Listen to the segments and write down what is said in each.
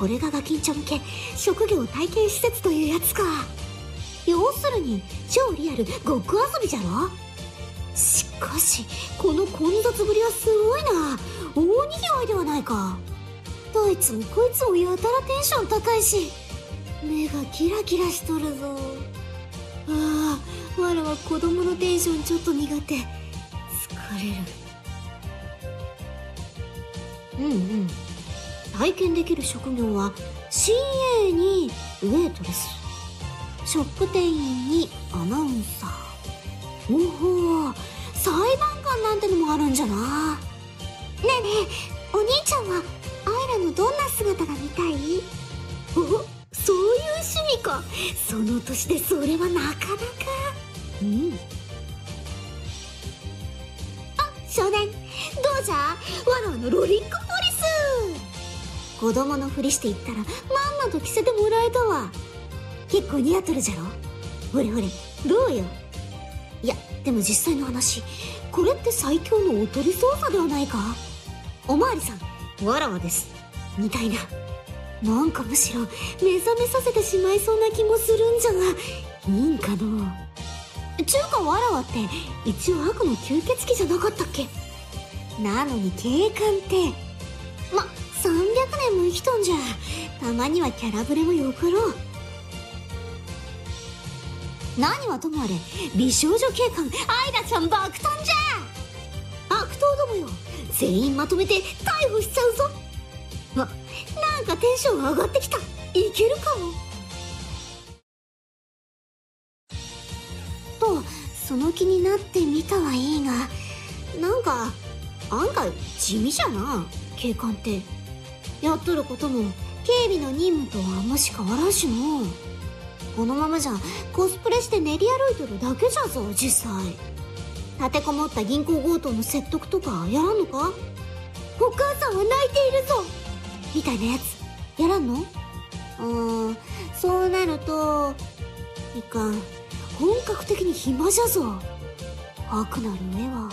これがガキンチョ向け職業体験施設というやつか。要するに超リアルごっこ遊びじゃろ？しかしこの混雑ぶりはすごいな。大にぎわいではないか。どいつもこいつもやたらテンション高いし。目がキラキラしとるぞ。ああわらは子供のテンションちょっと苦手。疲れる。うんうん。体験できる職業は CA にウェイトレス。ショップ店員にアナウンサー。おほ裁判官なんてのもあるんじゃな。ねえねえお兄ちゃんはアイラのどんな姿が見たい？おそういう趣味か。その年でそれはなかなか。うん。あ少年。どうじゃ？わらわのロリックポリス子供のふりして言ったらまんまと着せてもらえたわ。結構似合っとるじゃろ？ほれほれどうよ？いやでも実際の話これって最強のおとり捜査ではないか？おまわりさんわらわです。みたいな。なんかむしろ目覚めさせてしまいそうな気もするんじゃが。いいんかのちゅうかわらわって一応悪の吸血鬼じゃなかったっけ？なのに警官って。生きとんじゃ。たまにはキャラブレもよかろう。何はともあれ美少女警官。アイラちゃん爆誕じゃ。悪党どもよ。全員まとめて逮捕しちゃうぞ。わなんかテンション上がってきた。いけるかも。とその気になってみたはいいがなんか案外地味じゃな警官って。やっとることも警備の任務とはあんまし変わらんしの。このままじゃコスプレして練り歩いとるだけじゃぞ。実際。立てこもった銀行強盗の説得とかやらんのか？お母さんは泣いているぞみたいなやつ。やらんのうーんそうなるといかん本格的に暇じゃぞ悪なる上は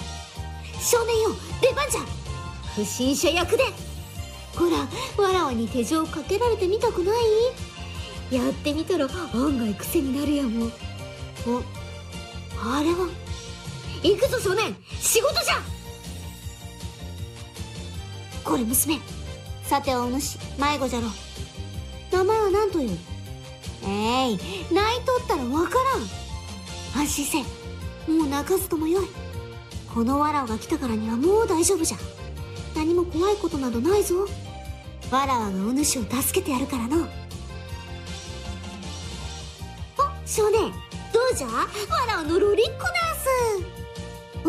少年よ出番じゃ不審者役でほらわらわに手錠かけられてみたくない？やってみたら案外癖になるやも。んおあれは？行くぞ少年！仕事じゃ！これ娘。さてはお主迷子じゃろ。名前は何という？えい泣いとったらわからん。安心せもう泣かずともよい。このわらわが来たからにはもう大丈夫じゃ。何も怖いことなどないぞわらわがお主を助けてやるからの。あ少年どうじゃ？わらわのロリッコナ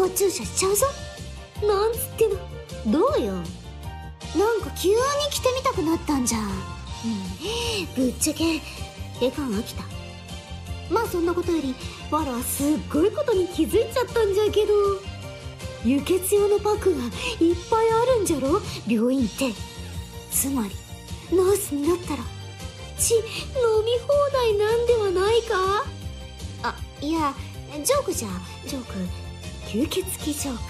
ース。お注射しちゃうぞ。なんつっての。どうよ？なんか急に着てみたくなったんじゃ、うん、ぶっちゃけ絵感飽きた。まあそんなことよりわらはすっごいことに気づいちゃったんじゃけど。輸血用のパックがいっぱいあるんじゃろ？病院って。つまりナースになったら血飲み放題なんではないか？あいやジョークじゃジョーク。吸血鬼ジョーク。